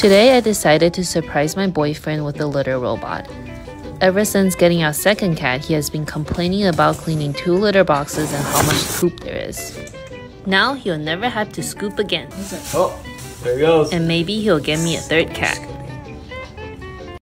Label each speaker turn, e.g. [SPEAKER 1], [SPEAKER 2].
[SPEAKER 1] Today I decided to surprise my boyfriend with a litter robot. Ever since getting our second cat, he has been complaining about cleaning two litter boxes and how much poop there is. Now he'll never have to scoop again.
[SPEAKER 2] Oh, there he goes.
[SPEAKER 1] And maybe he'll get me a third cat.